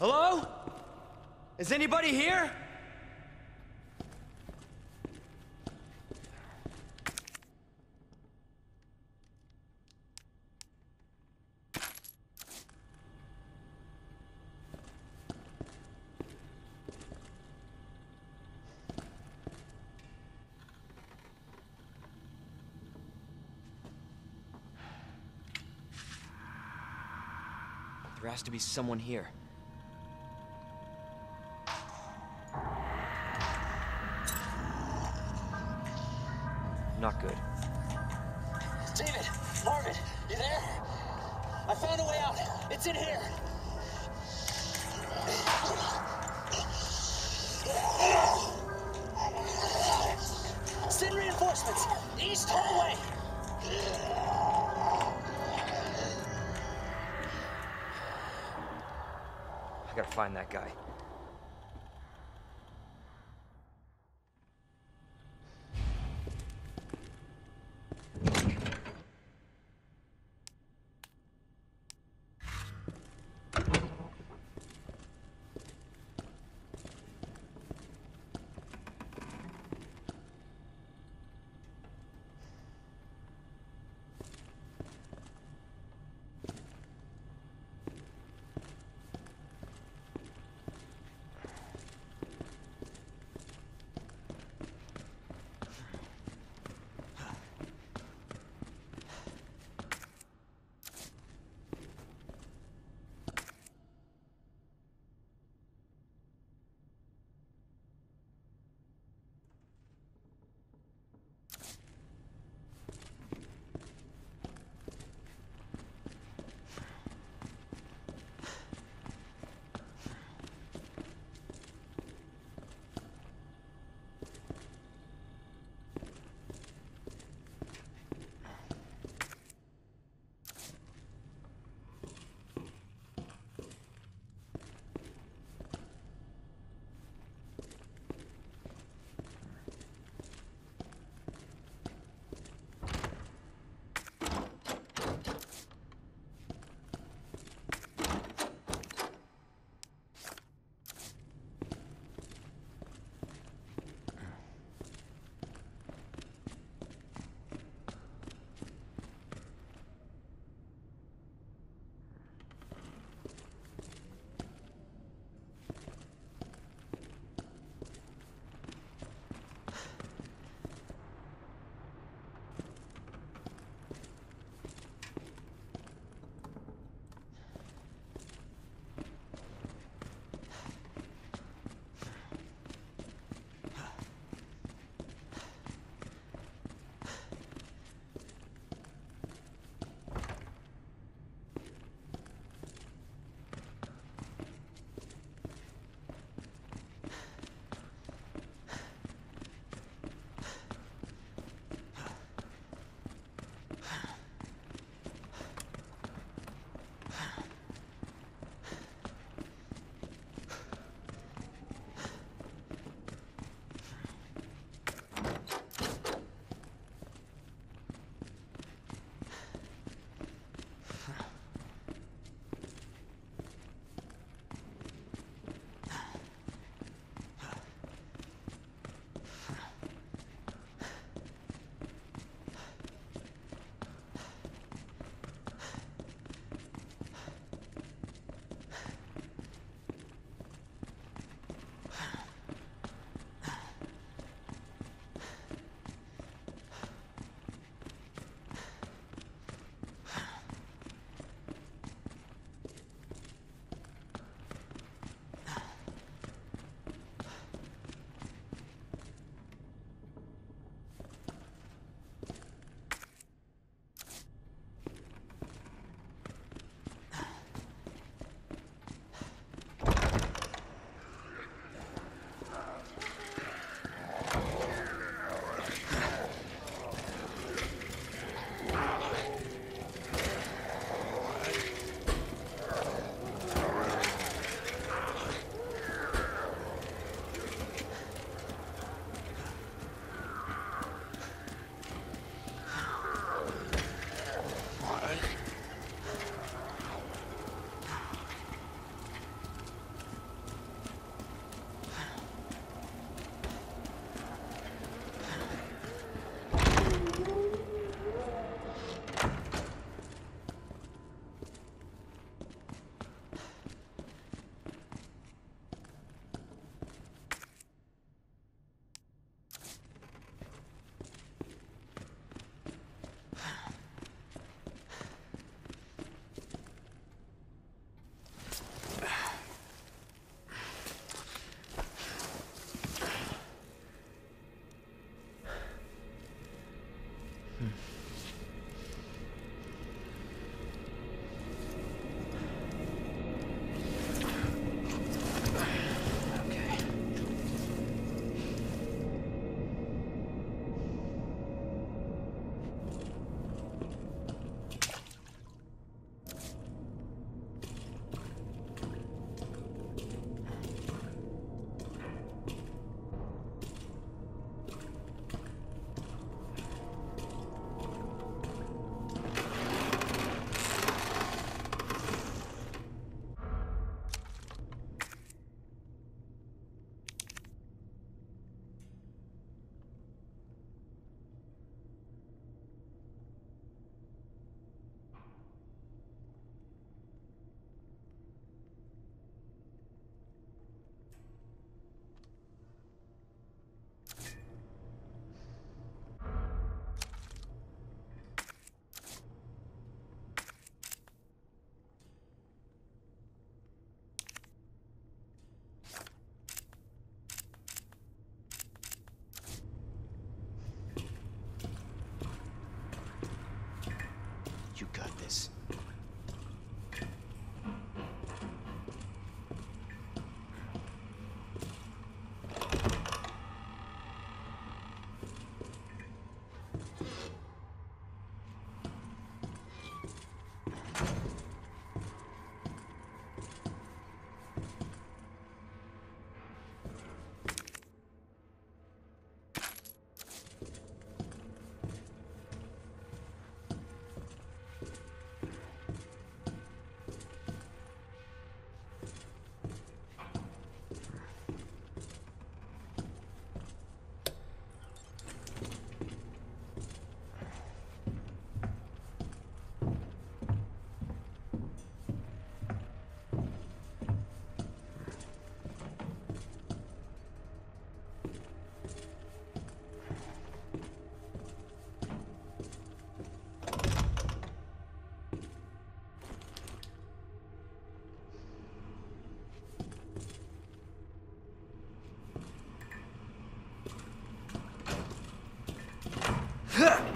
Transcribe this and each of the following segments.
Hello? Is anybody here? There has to be someone here. Find that guy. Jesus.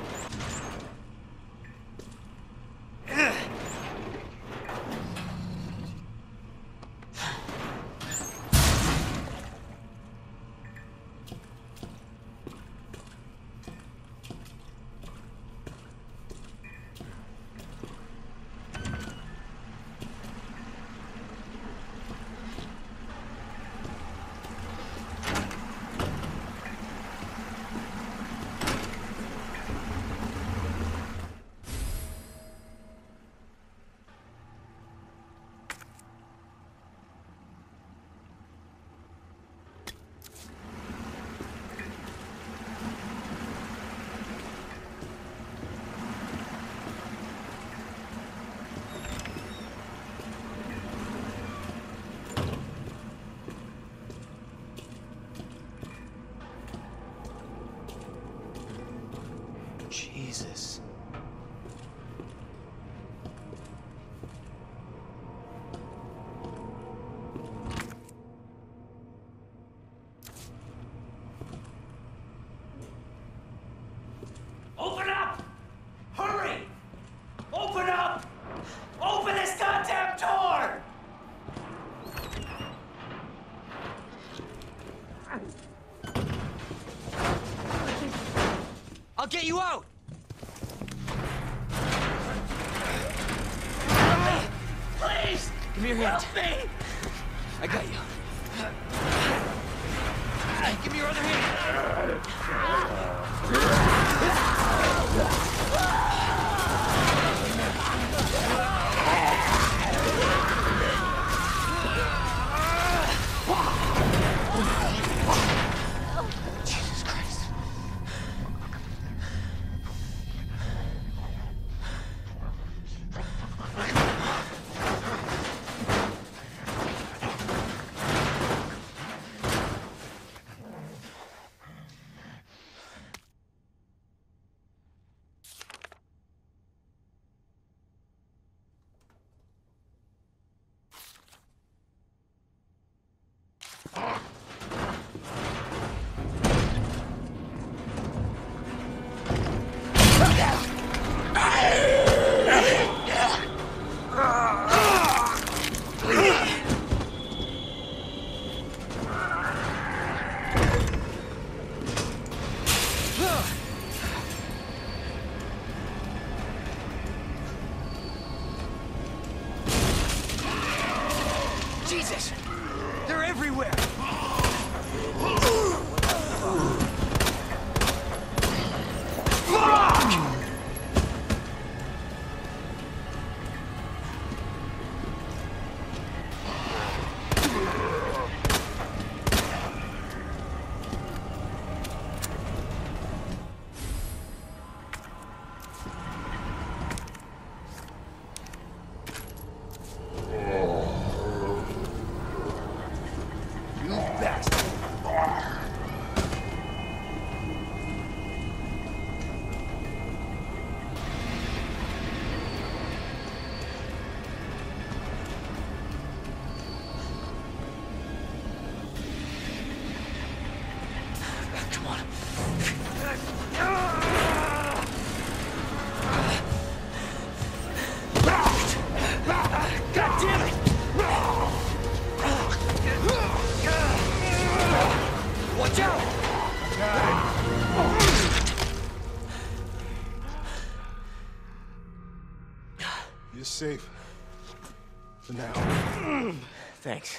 Thanks.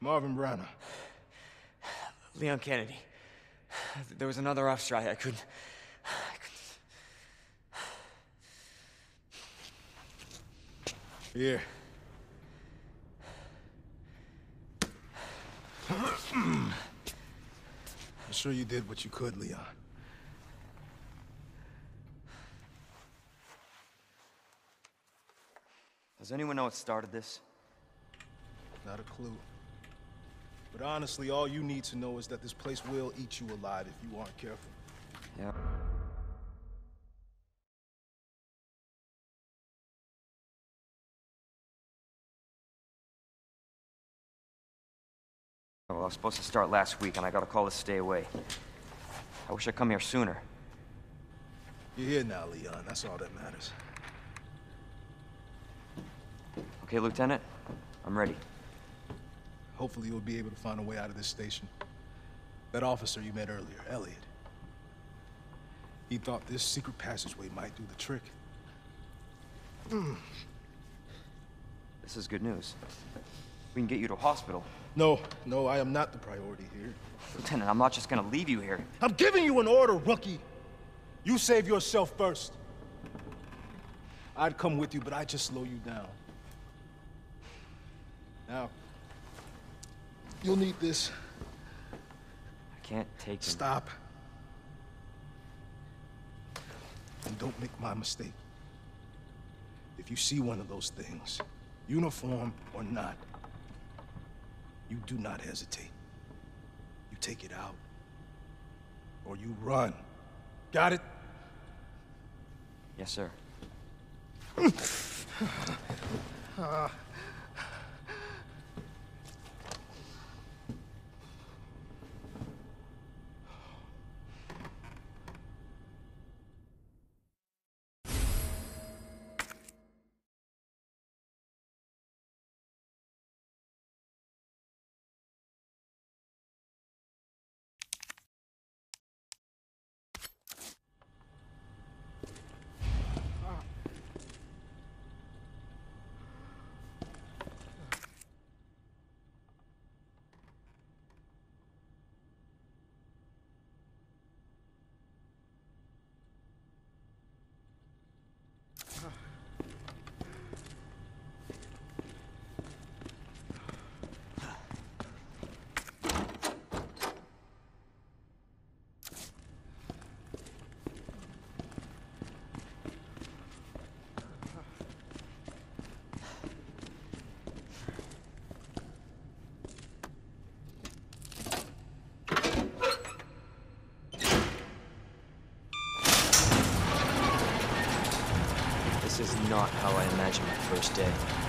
Marvin Branagh. Leon Kennedy. There was another off strike. I couldn't. I couldn't. Here. I'm sure you did what you could, Leon. Does anyone know what started this? Not a clue. But honestly, all you need to know is that this place will eat you alive if you aren't careful. Yeah. Well, I was supposed to start last week, and I got a call to stay away. I wish I'd come here sooner. You're here now, Leon. That's all that matters. Okay, Lieutenant? I'm ready. Hopefully you'll be able to find a way out of this station. That officer you met earlier, Elliot. He thought this secret passageway might do the trick. Hmm. This is good news. We can get you to a hospital. No, no, I am not the priority here. Lieutenant, I'm not just gonna leave you here. I'm giving you an order, rookie. You save yourself first. I'd come with you, but I'd just slow you down. Now, you'll need this. I can't take him. Stop. And don't make my mistake. If you see one of those things, uniform or not, you do not hesitate. You take it out. Or you run. Got it? Yes, sir. This ah is not how I imagined my first day.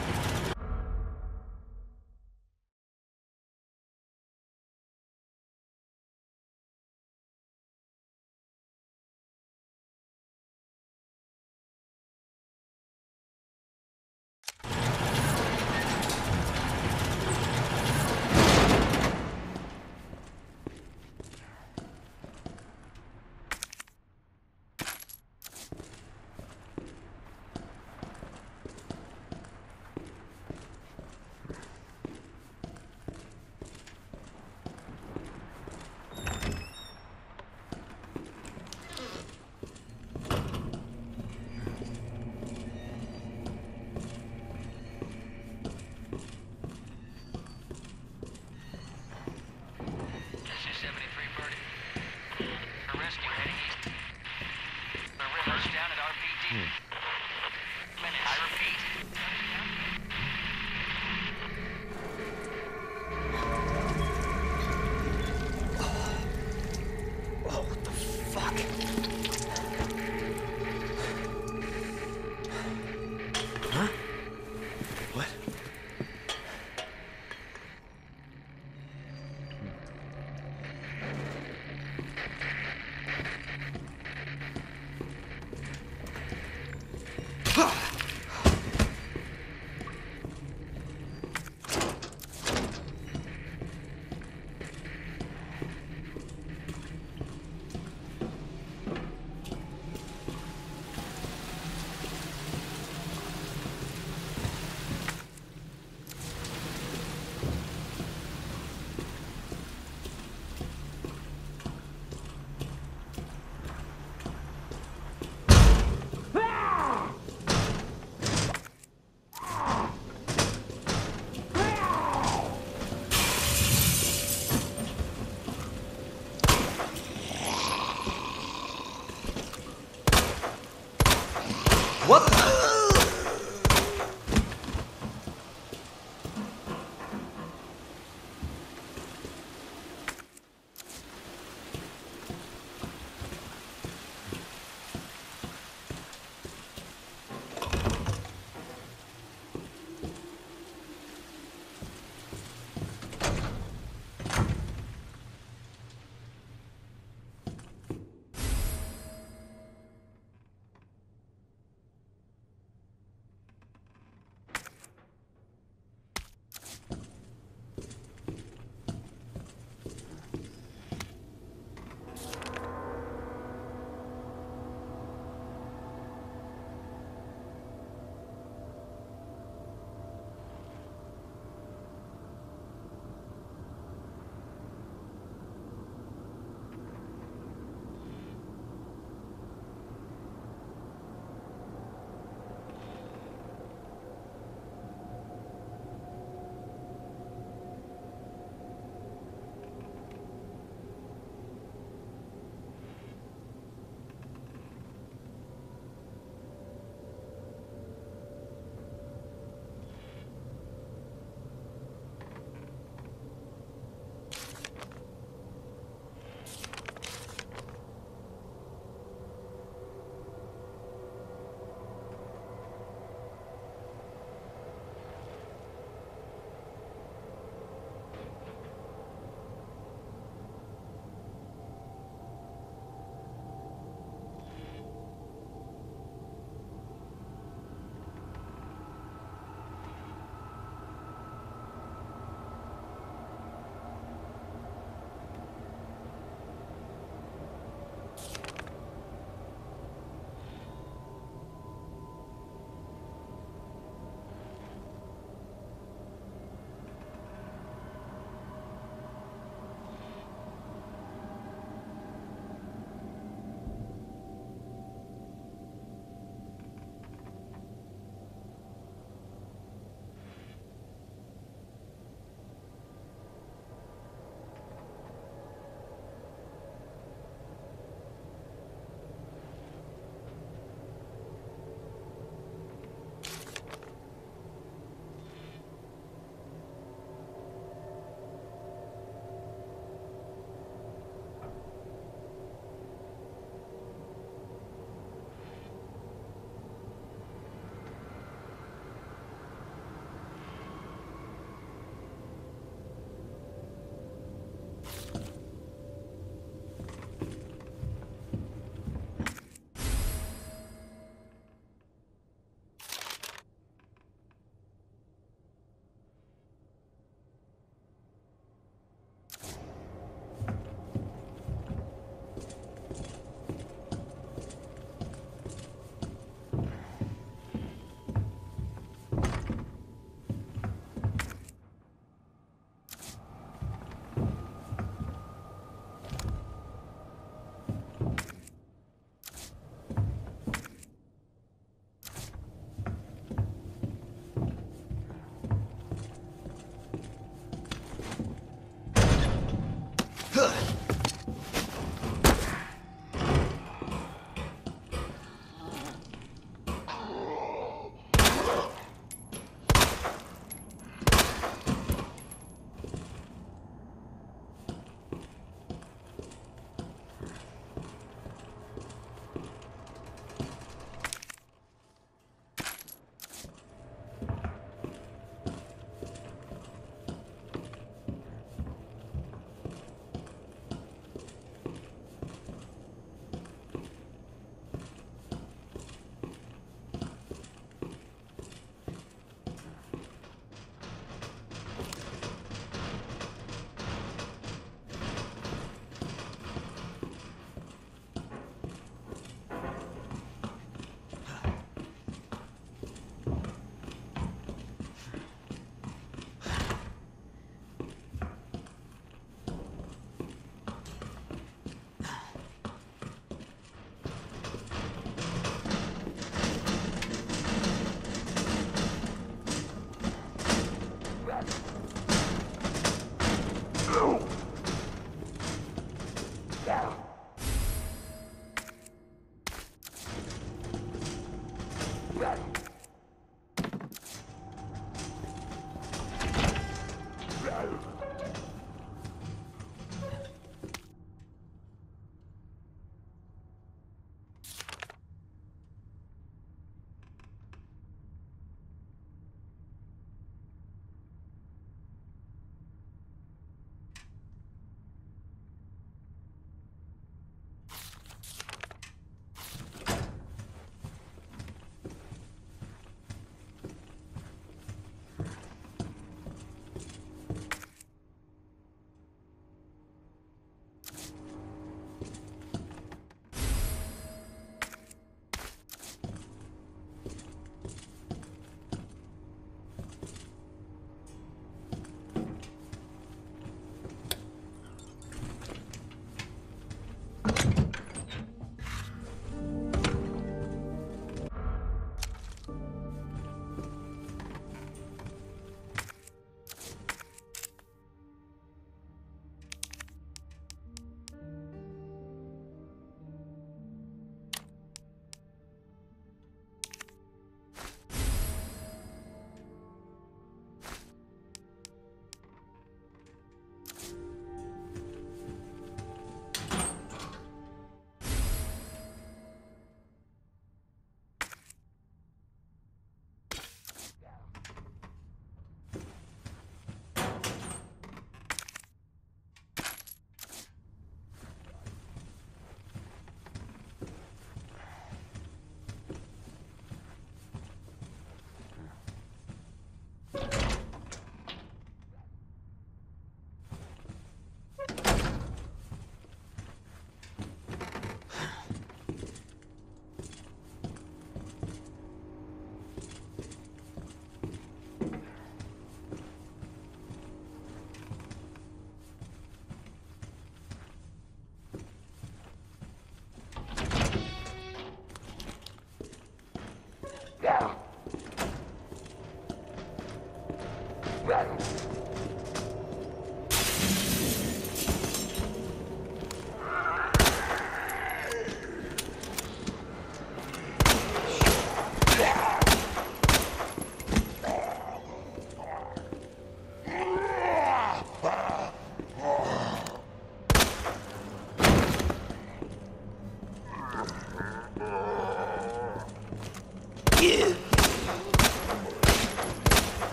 that.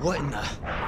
What in the...